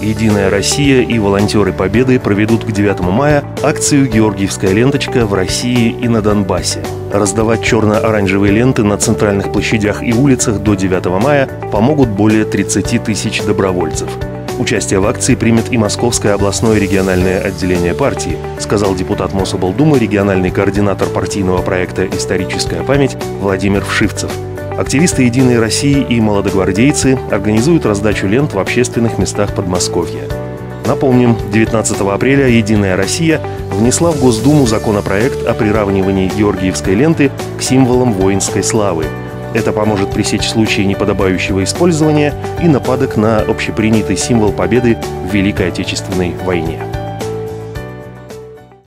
Единая Россия и волонтеры Победы проведут к 9 мая акцию «Георгиевская ленточка» в России и на Донбассе. Раздавать черно-оранжевые ленты на центральных площадях и улицах до 9 мая помогут более 30 тысяч добровольцев. Участие в акции примет и Московское областное региональное отделение партии, сказал депутат Мособлдумы, региональный координатор партийного проекта «Историческая память» Владимир Вшивцев – Активисты «Единой России» и молодогвардейцы организуют раздачу лент в общественных местах Подмосковья. Напомним, 19 апреля «Единая Россия» внесла в Госдуму законопроект о приравнивании Георгиевской ленты к символам воинской славы. Это поможет пресечь случаи неподобающего использования и нападок на общепринятый символ победы в Великой Отечественной войне.